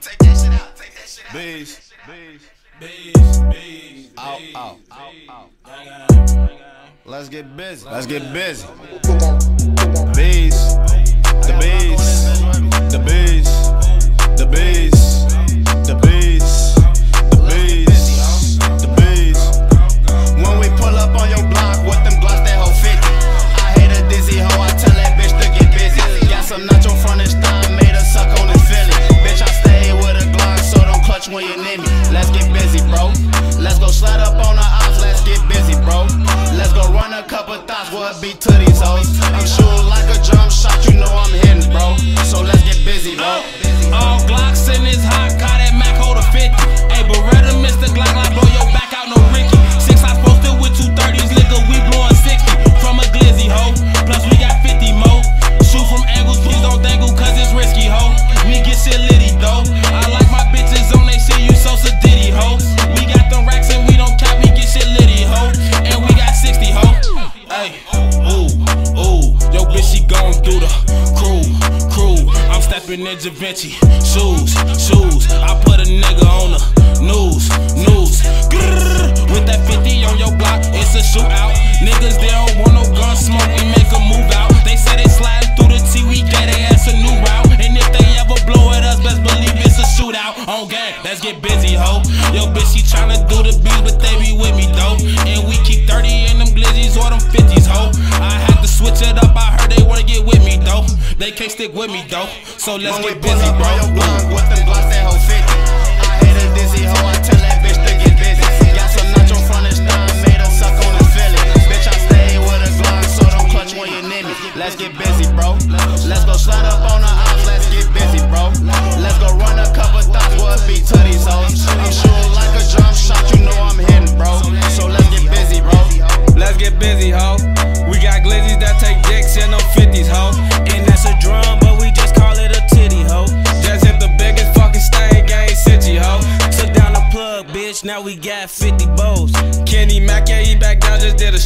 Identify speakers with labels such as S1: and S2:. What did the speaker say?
S1: Take that shit out. Take that shit out.
S2: Bees. Bees.
S3: Bees, bees,
S2: Out,
S3: bees,
S2: out. Let's get busy. Let's get busy. Let's get busy, bro. Let's go slide up on the ops, let's get busy, bro. Let's go run a couple thoughts, what be to these hoes. I'm shooting like a jump shot, you know I'm hitting, bro. So let's get busy, bro.
S3: All Glocks in this hot car, that Mac hold a 50. Hey, Beretta, Mr. Glock, gon' the crew, crew. I'm stepping in Da shoes, shoes. I put a nigga on the news, news. Grrr, with that 50 on your block, it's a shootout. Niggas they don't want no gun smoke, we make a move out. They say they sliding through the T, we get they ass a new route. And if they ever blow at us, best believe it's a shootout. On gang, let's get busy, ho. Yo bitch, she tryna do the beats, but they be with me though. And we keep 30 in them glizzies or them 50s, They can't stick with me though. So let's
S2: When
S3: get busy, bro.
S2: on your block with them glocks, that hoe 50. I hate a dizzy hoe, I tell that bitch to get busy. Got some nacho thigh, made suck on his Philly. Bitch, I stay with a Glock, so don't clutch when you need me. Let's get busy, bro. Let's go slide up on the ops, let's get busy, bro. Let's go run
S4: now we got 50 bows. Kenny Mackey back down, just did a